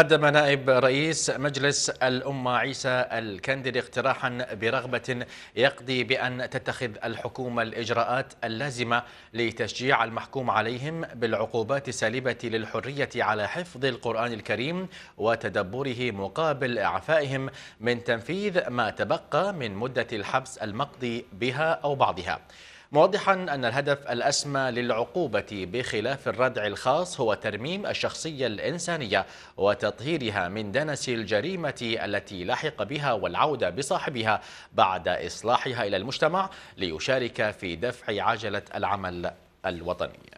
قدم نائب رئيس مجلس الأمة عيسى الكندري اقتراحا برغبة يقضي بأن تتخذ الحكومة الإجراءات اللازمة لتشجيع المحكوم عليهم بالعقوبات السالبة للحرية على حفظ القرآن الكريم وتدبره مقابل إعفائهم من تنفيذ ما تبقى من مدة الحبس المقضي بها أو بعضها. موضحا أن الهدف الأسمى للعقوبة بخلاف الردع الخاص هو ترميم الشخصية الإنسانية وتطهيرها من دنس الجريمة التي لحق بها والعودة بصاحبها بعد إصلاحها إلى المجتمع ليشارك في دفع عجلة العمل الوطني.